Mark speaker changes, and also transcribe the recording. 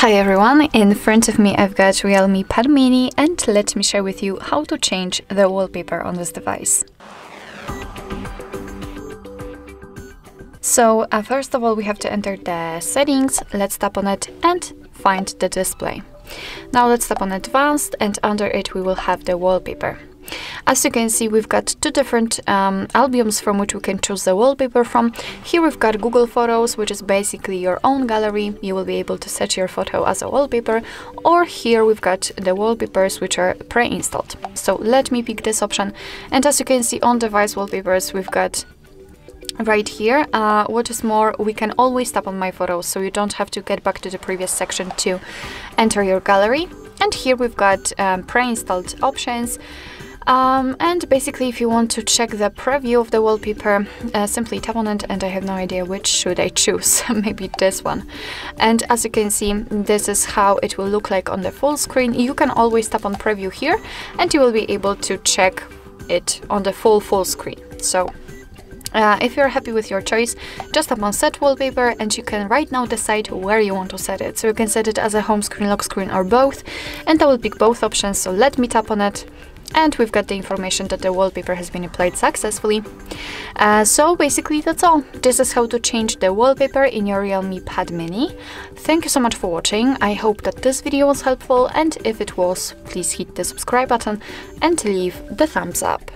Speaker 1: Hi everyone, in front of me I've got Realme Pad Mini and let me share with you how to change the wallpaper on this device. So uh, first of all we have to enter the settings, let's tap on it and find the display. Now let's tap on advanced and under it we will have the wallpaper. As you can see, we've got two different um, albums from which we can choose the wallpaper from. Here we've got Google Photos, which is basically your own gallery. You will be able to set your photo as a wallpaper. Or here we've got the wallpapers, which are pre-installed. So let me pick this option. And as you can see on device wallpapers, we've got right here. Uh, what is more, we can always tap on my photos, so you don't have to get back to the previous section to enter your gallery. And here we've got um, pre-installed options. Um, and basically if you want to check the preview of the wallpaper, uh, simply tap on it and I have no idea which should I choose, maybe this one. And as you can see, this is how it will look like on the full screen. You can always tap on preview here and you will be able to check it on the full full screen. So uh, if you're happy with your choice, just tap on set wallpaper and you can right now decide where you want to set it. So you can set it as a home screen, lock screen or both and I will pick both options. So let me tap on it and we've got the information that the wallpaper has been applied successfully. Uh, so basically that's all. This is how to change the wallpaper in your Realme Pad Mini. Thank you so much for watching. I hope that this video was helpful and if it was, please hit the subscribe button and leave the thumbs up.